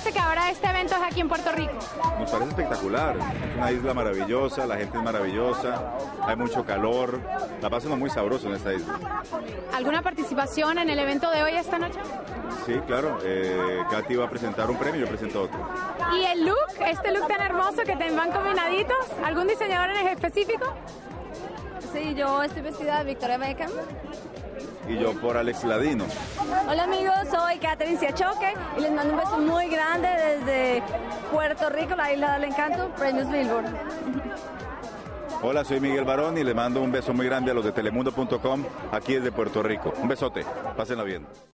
parece que ahora este evento es aquí en Puerto Rico? Nos parece espectacular. Es una isla maravillosa, la gente es maravillosa, hay mucho calor. La pasamos muy sabroso en esta isla. ¿Alguna participación en el evento de hoy esta noche? Sí, claro. Eh, Katy va a presentar un premio y yo presento otro. ¿Y el look, este look tan hermoso que te van combinaditos? ¿Algún diseñador en específico? Sí, yo estoy vestida de Victoria Beckham. Y yo por Alex Ladino. Hola amigos, soy Catherine Siachoque y les mando un beso muy grande desde Puerto Rico, la isla del encanto, Premios Billboard. Hola, soy Miguel Barón y les mando un beso muy grande a los de telemundo.com aquí desde Puerto Rico. Un besote, pásenla bien.